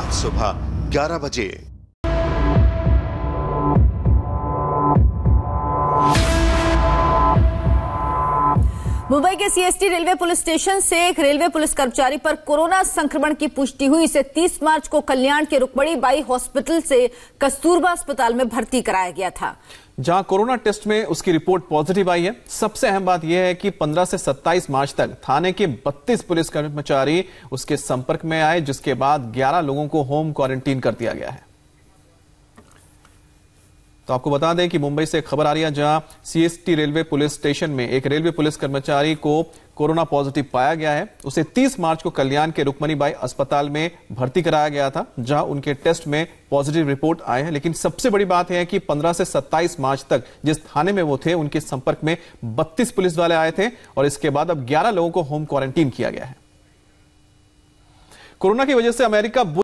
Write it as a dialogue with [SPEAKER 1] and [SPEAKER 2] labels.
[SPEAKER 1] सुबह 11 बजे।
[SPEAKER 2] मुंबई के सीएसटी रेलवे पुलिस स्टेशन से एक रेलवे पुलिस कर्मचारी पर कोरोना संक्रमण की पुष्टि हुई। इसे 30 मार्च को कल्याण के रुकमणी बाई हॉस्पिटल से कस्तूरबा अस्पताल में भर्ती कराया गया था।
[SPEAKER 3] जहाँ कोरोना टेस्ट में उसकी रिपोर्ट पॉजिटिव आई है। सबसे अहम बात यह है कि 15 से 27 मार्च तक थाने के 32 पुलिस कर्मचारी उसके संपर्क में आए, जिसके बाद 11 लोगों को होम क्वारंटीन कर दिया गया है। तो आपको बता दें कि मुंबई से खबर आ रही है जहाँ सीएसटी रेलवे पुलिस स्टेशन में एक रेलवे पुलिस कर्मचारी को कोरोना पॉजिटिव पाया गया है। उसे 30 मार्च को कल्याण के रुकमणी बाई अस्पताल में भर्ती कराया गया था, जहाँ उनके टेस्ट में पॉजिटिव रिपोर्ट आए हैं। लेकिन सबसे बड़ी बात है कि 15 से 27 मार्च तक जिस थाने में वो थे, उनके संपर्क में 32 पुलिस वाले आए थे और इसके बाद अब 11 लोगों को होम क्वारंटीन किया गया है। कोरोना की वजह से अमेरिका